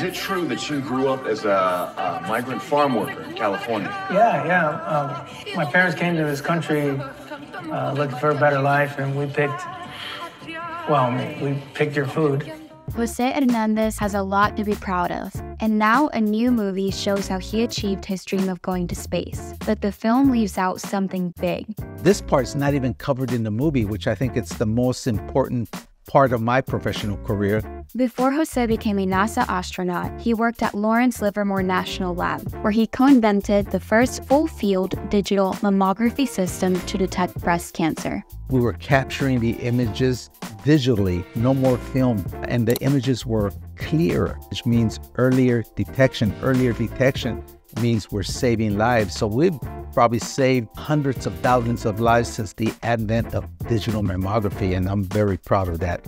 Is it true that you grew up as a, a migrant farm worker in California? Yeah, yeah. Um, my parents came to this country uh, looking for a better life, and we picked, well, we picked your food. Jose Hernandez has a lot to be proud of, and now a new movie shows how he achieved his dream of going to space. But the film leaves out something big. This part's not even covered in the movie, which I think it's the most important part of my professional career. Before Jose became a NASA astronaut, he worked at Lawrence Livermore National Lab, where he co invented the first full field digital mammography system to detect breast cancer. We were capturing the images digitally, no more film, and the images were clearer, which means earlier detection. Earlier detection means we're saving lives. So we've probably saved hundreds of thousands of lives since the advent of digital mammography, and I'm very proud of that.